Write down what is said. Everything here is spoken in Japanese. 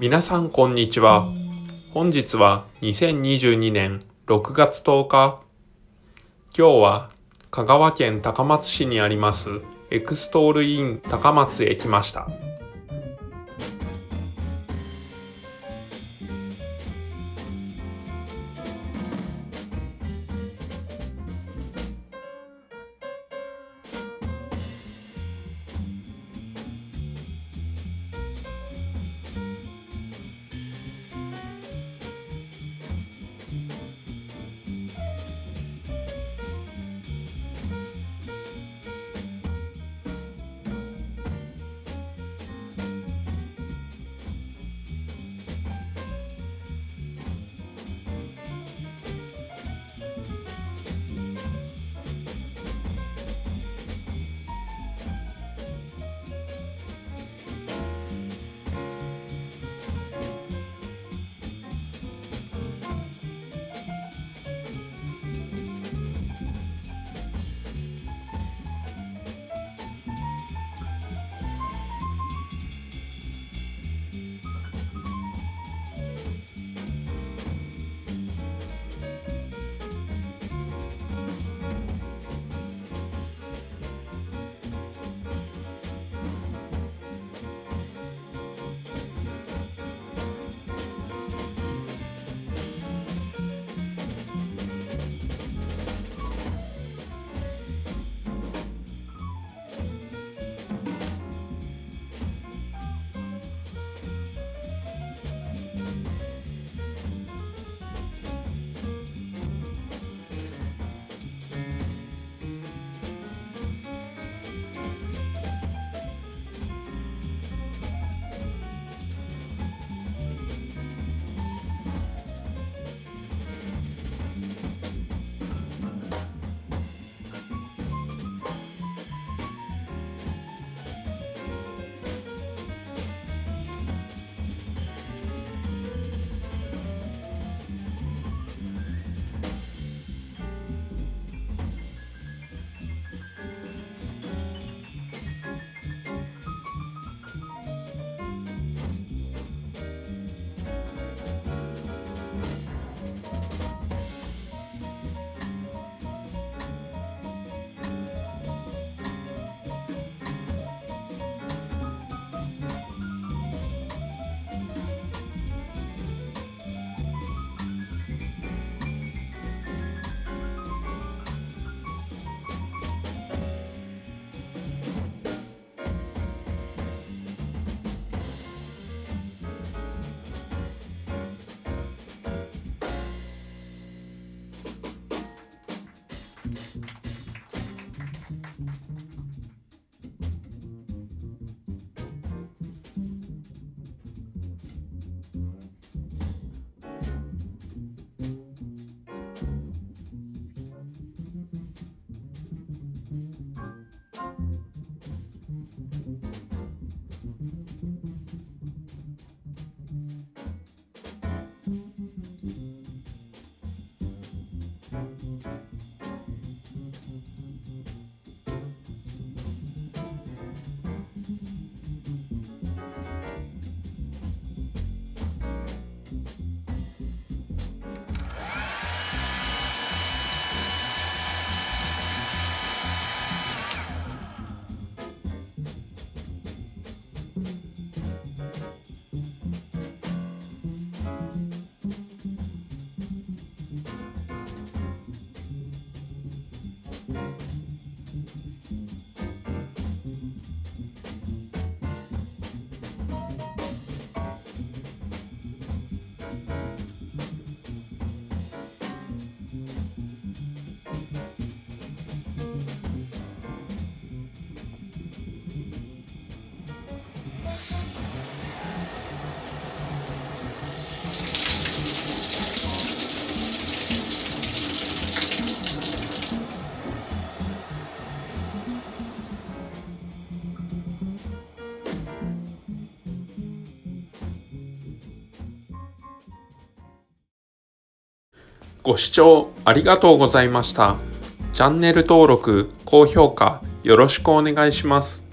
皆さんこんにちは。本日は2022年6月10日。今日は香川県高松市にありますエクストールイン高松へ来ました。ご視聴ありがとうございました。チャンネル登録、高評価よろしくお願いします。